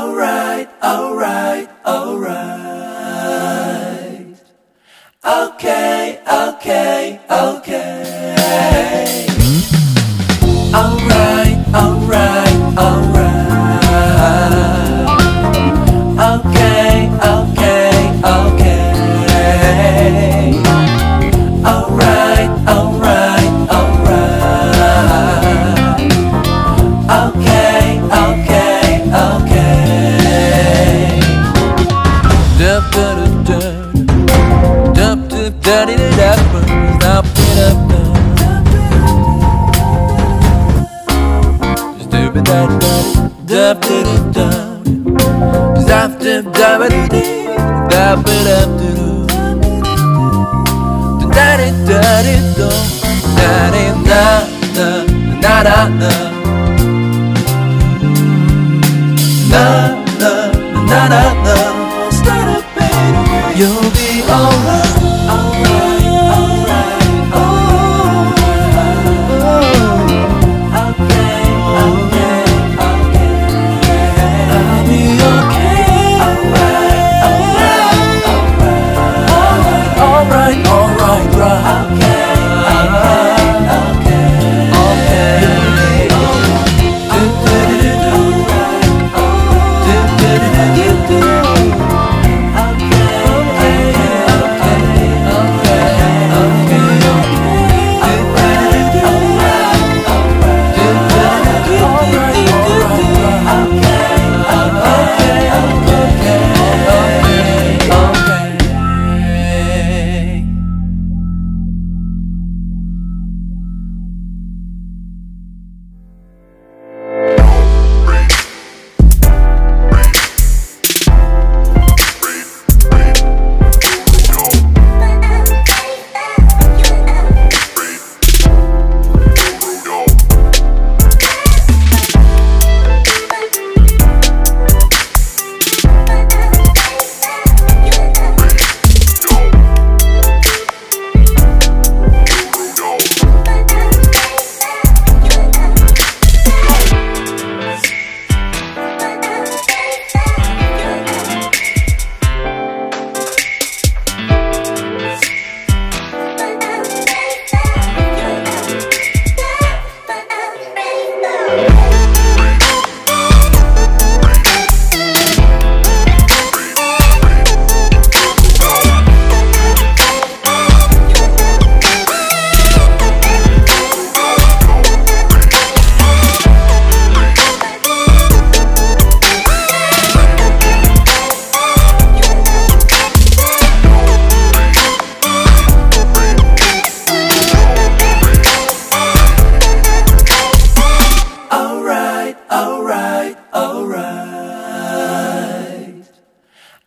alright, alright. 나를 또 나를 나나나나나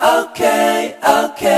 Okay, okay.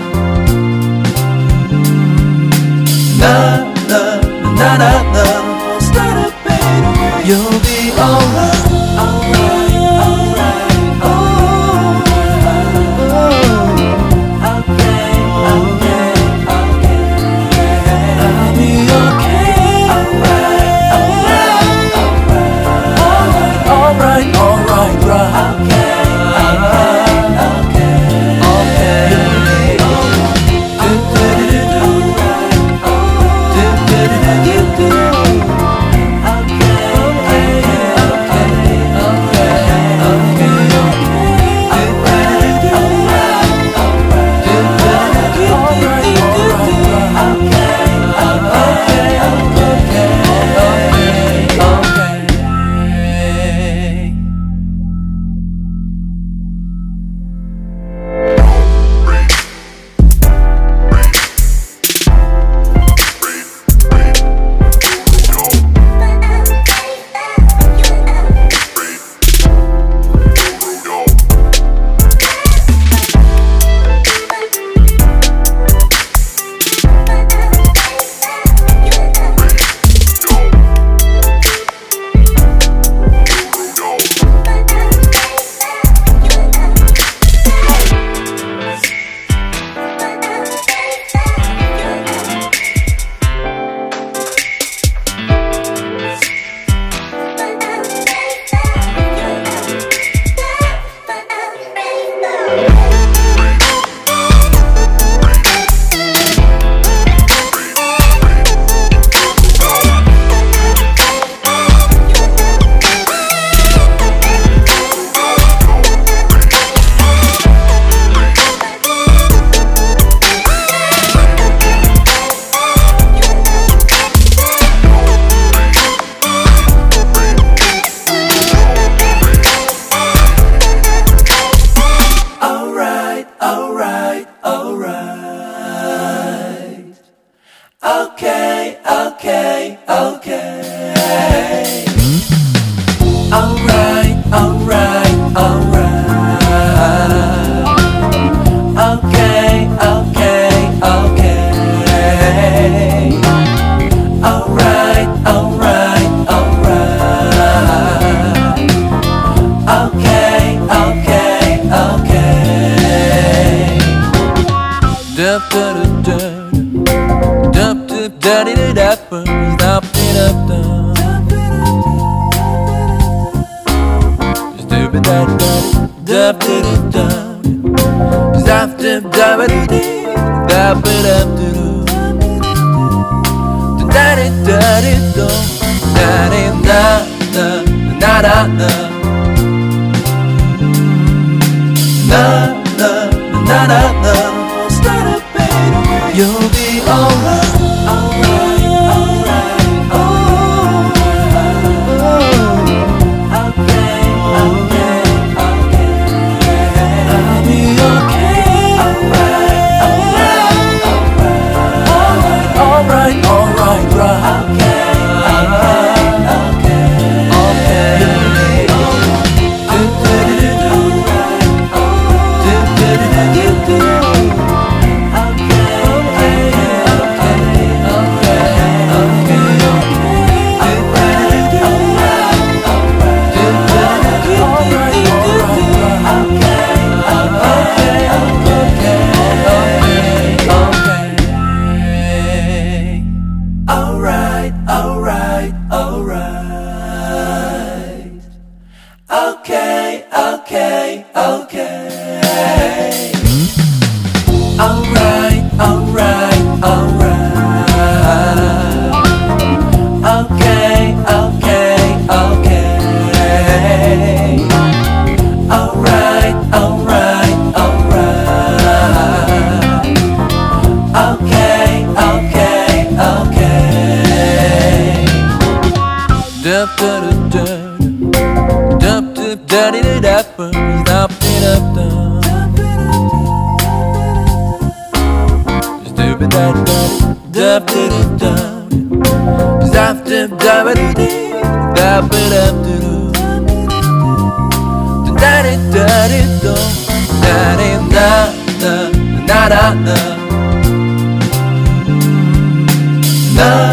You'll be alright. Wrap it up, do Na na na na na na.